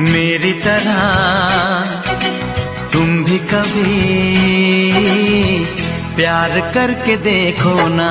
मेरी तरह तुम भी कभी प्यार करके देखो ना।